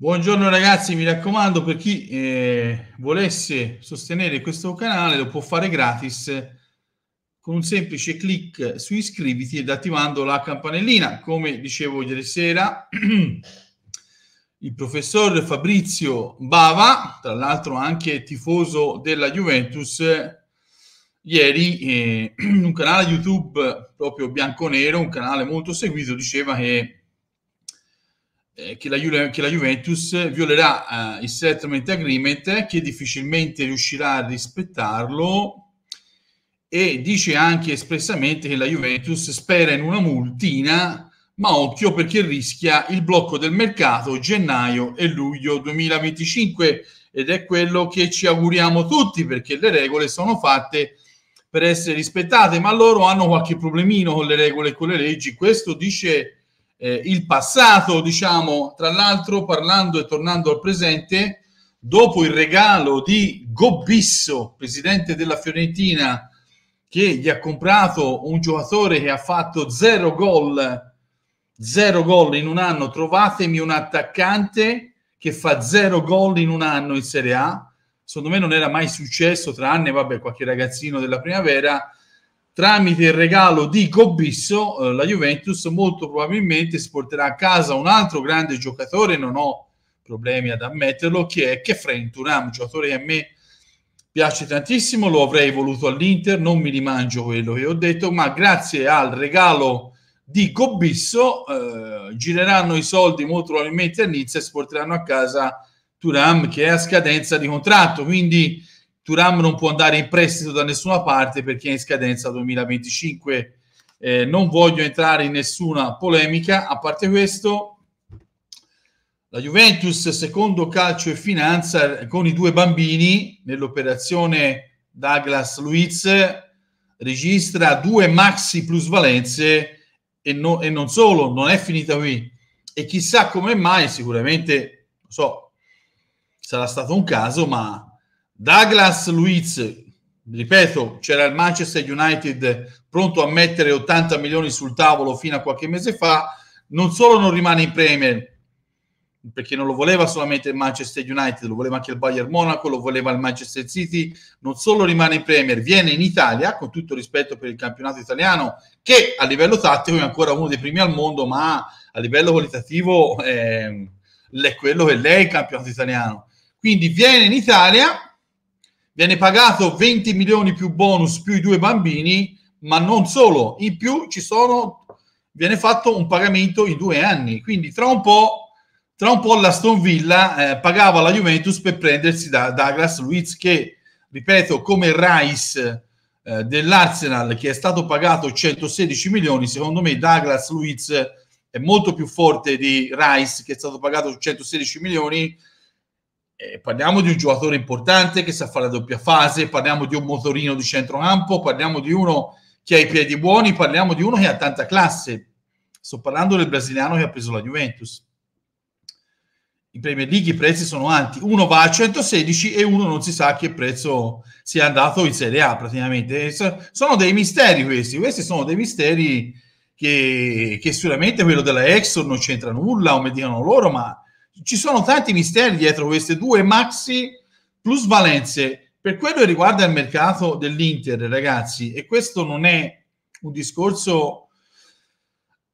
Buongiorno ragazzi, mi raccomando per chi eh, volesse sostenere questo canale lo può fare gratis con un semplice clic su iscriviti ed attivando la campanellina. Come dicevo ieri sera, il professor Fabrizio Bava, tra l'altro anche tifoso della Juventus, ieri eh, in un canale YouTube proprio bianco-nero, un canale molto seguito, diceva che che, la Ju- che, la Juventus violerà uh, il settlement agreement che difficilmente riuscirà a rispettarlo e dice anche espressamente che la Juventus spera in una multina ma occhio perché rischia il blocco del mercato gennaio e luglio 2025 ed è quello che ci auguriamo tutti perché le regole sono fatte per essere rispettate ma loro hanno qualche problemino con le regole e con le leggi. Questo dice eh, il passato, diciamo, tra l'altro parlando e tornando al presente, dopo il regalo di Gobbisso, presidente della Fiorentina, che gli ha comprato un giocatore che ha fatto zero gol, zero gol in un anno, trovatemi un attaccante che fa zero gol in un anno in Serie A. Secondo me non era mai successo, tranne vabbè, qualche ragazzino della primavera tramite il regalo di Gobbisso, eh, la Juventus molto probabilmente si porterà a casa un altro grande giocatore, non ho problemi ad ammetterlo, che è Kefren Turam, giocatore che a me piace tantissimo, lo avrei voluto all'Inter, non mi rimangio quello che ho detto, ma grazie al regalo di Gobbisso eh, gireranno i soldi molto probabilmente a Nizza e si porteranno a casa Turam che è a scadenza di contratto, quindi Turam non può andare in prestito da nessuna parte perché è in scadenza 2025. Eh, non voglio entrare in nessuna polemica. A parte questo, la Juventus, secondo calcio e finanza, con i due bambini nell'operazione Douglas Luiz, registra due maxi plusvalenze e, no, e non solo, non è finita qui. E chissà come mai, sicuramente, non so, sarà stato un caso, ma Douglas Luiz, ripeto, c'era il Manchester United pronto a mettere 80 milioni sul tavolo fino a qualche mese fa, non solo non rimane in Premier, perché non lo voleva solamente il Manchester United, lo voleva anche il Bayern Monaco, lo voleva il Manchester City, non solo rimane in Premier, viene in Italia, con tutto rispetto per il campionato italiano, che a livello tattico è ancora uno dei primi al mondo, ma a livello qualitativo eh, è quello che lei è il campionato italiano. Quindi viene in Italia, viene pagato 20 milioni più bonus più i due bambini, ma non solo, in più ci sono, viene fatto un pagamento in due anni, quindi tra un po', tra un po' la Stone Villa eh, pagava la Juventus per prendersi da Douglas Luiz che, ripeto, come Rice eh, dell'Arsenal che è stato pagato 116 milioni, secondo me Douglas Luiz è molto più forte di Rice che è stato pagato 116 milioni, eh, parliamo di un giocatore importante che sa fare la doppia fase, parliamo di un motorino di centrocampo, parliamo di uno che ha i piedi buoni, parliamo di uno che ha tanta classe. Sto parlando del brasiliano che ha preso la Juventus. In Premier League i prezzi sono alti, uno va a 116 e uno non si sa a che prezzo sia andato in Serie A praticamente. Sono dei misteri questi, questi sono dei misteri che, che sicuramente quello della Exxon non c'entra nulla, come dicono loro, ma ci sono tanti misteri dietro queste due maxi plusvalenze. Per quello che riguarda il mercato dell'Inter, ragazzi, e questo non è un discorso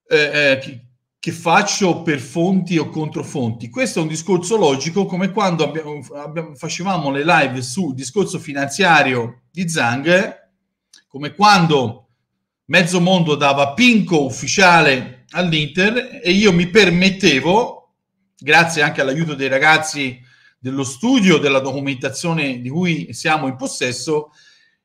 eh, eh, che, che, faccio per fonti o contro fonti, questo è un discorso logico come quando abbiamo, abbiamo, facevamo le live sul discorso finanziario di Zang, come quando mezzo mondo dava pinco ufficiale all'Inter e io mi permettevo grazie anche all'aiuto dei ragazzi dello studio, della documentazione di cui siamo in possesso,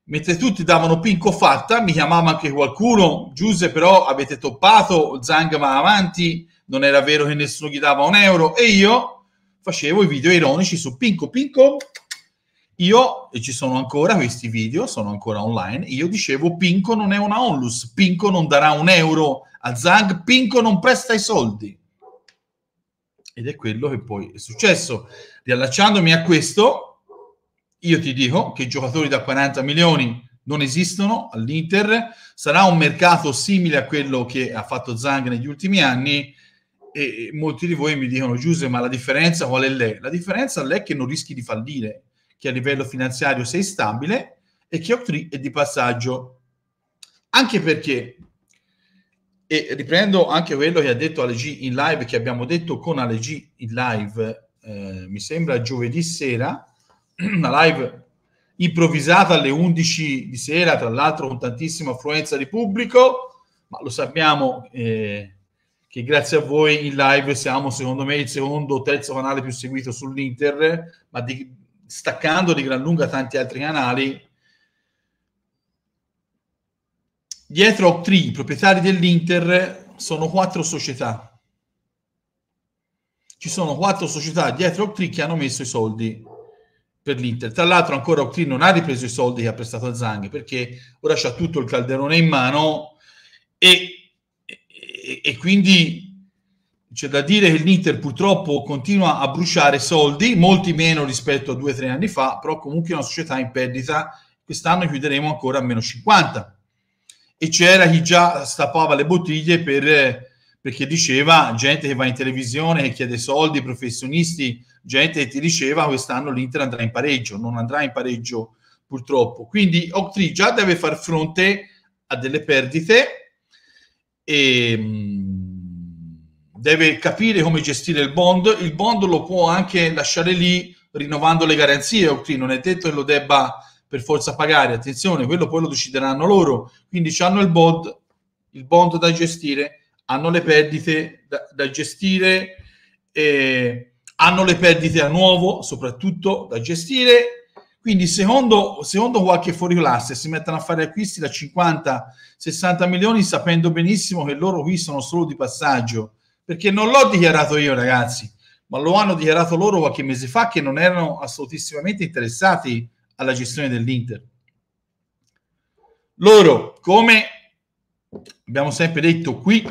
mentre tutti davano pinco fatta, mi chiamava anche qualcuno, Giuse però avete toppato, Zang va avanti, non era vero che nessuno gli dava un euro. E io facevo i video ironici su pinco pinco, io, e ci sono ancora questi video, sono ancora online, io dicevo pinco non è una onlus, pinco non darà un euro a Zang, pinco non presta i soldi ed è quello che poi è successo. Riallacciandomi a questo, io ti dico che i giocatori da 40 milioni non esistono all'Inter, sarà un mercato simile a quello che ha fatto Zang negli ultimi anni e molti di voi mi dicono Giuseppe ma la differenza qual è lei? La differenza è che non rischi di fallire che a livello finanziario sei stabile e che Octree è di passaggio anche perché e riprendo anche quello che ha detto Ale G in live che abbiamo detto con Ale G in live eh, mi sembra giovedì sera una live improvvisata alle 11 di sera tra l'altro con tantissima affluenza di pubblico ma lo sappiamo eh, che grazie a voi in live siamo secondo me il secondo o terzo canale più seguito sull'Inter, ma di, staccando di gran lunga tanti altri canali. Dietro a Octree, proprietari dell'Inter, sono quattro società. Ci sono quattro società dietro Octree che hanno messo i soldi per l'Inter. Tra l'altro ancora Octree non ha ripreso i soldi che ha prestato a Zanghi perché ora c'ha tutto il calderone in mano e e, quindi c'è da dire che l'Inter purtroppo continua a bruciare soldi, molti meno rispetto a due o tre anni fa, però comunque è una società in perdita. Quest'anno chiuderemo ancora a meno 50. E c'era chi già stappava le bottiglie per, perché diceva gente che va in televisione, che chiede soldi, professionisti, gente che ti diceva quest'anno l'Inter andrà in pareggio, non andrà in pareggio purtroppo. Quindi Octree già deve far fronte a delle perdite e mm, deve capire come gestire il bond. Il bond lo può anche lasciare lì rinnovando le garanzie. Okay? Non è detto che lo debba per forza pagare. Attenzione, quello poi lo decideranno loro. Quindi hanno il bond, il bond da gestire, hanno le perdite da, da gestire, eh, hanno le perdite a nuovo, soprattutto da gestire quindi secondo, secondo qualche fuoriclasse si mettono a fare acquisti da 50-60 milioni sapendo benissimo che loro qui sono solo di passaggio, perché non l'ho dichiarato io ragazzi, ma lo hanno dichiarato loro qualche mese fa che non erano assolutissimamente interessati alla gestione dell'Inter. Loro, come abbiamo sempre detto qui,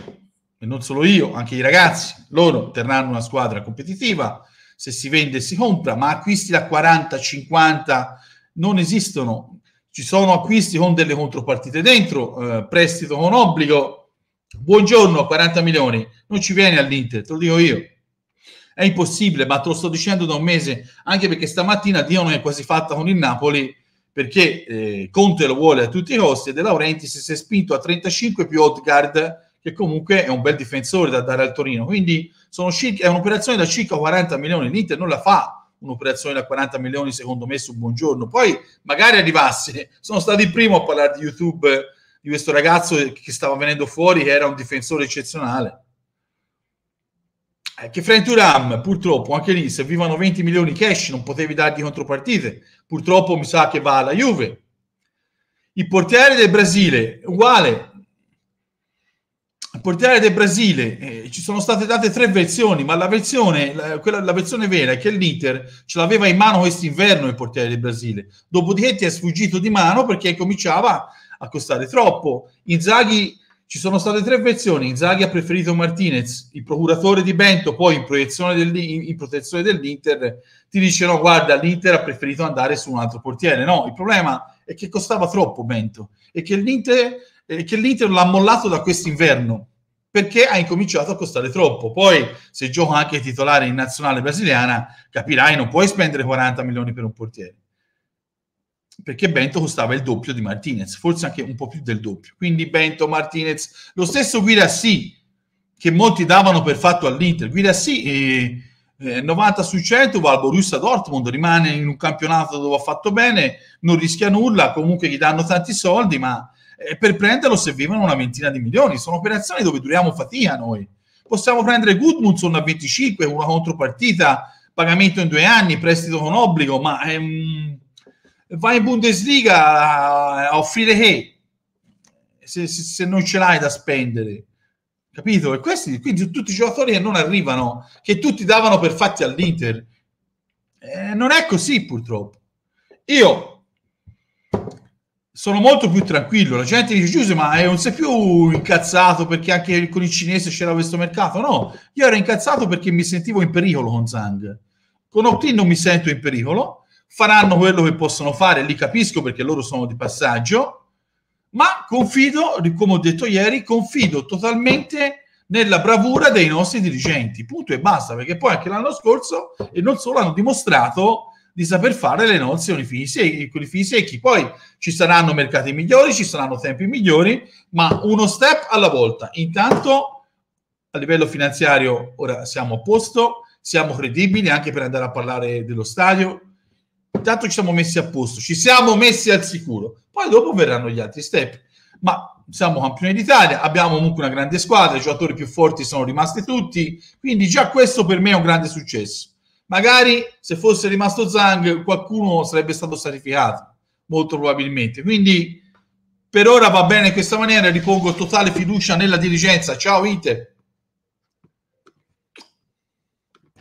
e non solo io, anche i ragazzi, loro terranno una squadra competitiva, se si vende si compra, ma acquisti da 40, 50 non esistono. Ci sono acquisti con delle contropartite dentro, eh, prestito con obbligo. Buongiorno, 40 milioni, non ci viene all'Inter, te lo dico io. È impossibile, ma te lo sto dicendo da un mese, anche perché stamattina Dio non è quasi fatta con il Napoli, perché eh, Conte lo vuole a tutti i costi e De Laurentiis si è spinto a 35 più Odgard che comunque è un bel difensore da dare al Torino. Quindi circa, è un'operazione da circa 40 milioni. L'Inter non la fa un'operazione da 40 milioni, secondo me, su Buongiorno. Poi magari arrivasse. Sono stato il primo a parlare di YouTube di questo ragazzo che stava venendo fuori, che era un difensore eccezionale. Eh, che Frenturam, purtroppo, anche lì servivano 20 milioni cash, non potevi dargli contropartite. Purtroppo mi sa che va alla Juve. Il portiere del Brasile, uguale, portiere del Brasile eh, ci sono state date tre versioni, ma la versione, la, quella, la versione vera è che l'Inter ce l'aveva in mano quest'inverno il portiere del Brasile. Dopodiché ti è sfuggito di mano perché cominciava a costare troppo. Inzaghi ci sono state tre versioni. Inzaghi ha preferito Martinez, il procuratore di Bento, poi in, proiezione del, in, protezione dell'Inter, ti dice: No, guarda, l'Inter ha preferito andare su un altro portiere. No, il problema è che costava troppo Bento e che l'Inter eh, che l'Inter l'ha mollato da quest'inverno perché ha incominciato a costare troppo. Poi, se gioca anche titolare in nazionale brasiliana, capirai, non puoi spendere 40 milioni per un portiere. Perché Bento costava il doppio di Martinez, forse anche un po' più del doppio. Quindi Bento, Martinez, lo stesso Guirassi, che molti davano per fatto all'Inter. Guirassi, eh, eh, 90 su 100 va al Borussia Dortmund, rimane in un campionato dove ha fatto bene, non rischia nulla, comunque gli danno tanti soldi, ma eh, per prenderlo servivano una ventina di milioni. Sono operazioni dove duriamo fatica noi. Possiamo prendere Goodmundson a 25, una contropartita, pagamento in due anni, prestito con obbligo, ma ehm, vai in Bundesliga a, a offrire che? Se, se, se, non ce l'hai da spendere. Capito? E questi, quindi tutti i giocatori che non arrivano, che tutti davano per fatti all'Inter. Eh, non è così purtroppo. Io sono molto più tranquillo. La gente dice, Giuse, ma non sei più incazzato perché anche con i cinesi c'era questo mercato? No, io ero incazzato perché mi sentivo in pericolo con Zang. Con Octin non mi sento in pericolo, faranno quello che possono fare, li capisco perché loro sono di passaggio, ma confido, come ho detto ieri, confido totalmente nella bravura dei nostri dirigenti, punto e basta, perché poi anche l'anno scorso e non solo hanno dimostrato di saper fare le nozze con i figli secchi, con i figli secchi. Poi ci saranno mercati migliori, ci saranno tempi migliori, ma uno step alla volta. Intanto a livello finanziario ora siamo a posto, siamo credibili anche per andare a parlare dello stadio. Intanto ci siamo messi a posto, ci siamo messi al sicuro. Poi dopo verranno gli altri step. Ma siamo campioni d'Italia, abbiamo comunque una grande squadra, i giocatori più forti sono rimasti tutti, quindi già questo per me è un grande successo. Magari se fosse rimasto Zang qualcuno sarebbe stato sacrificato, molto probabilmente. Quindi per ora va bene in questa maniera, ripongo totale fiducia nella dirigenza. Ciao Inter!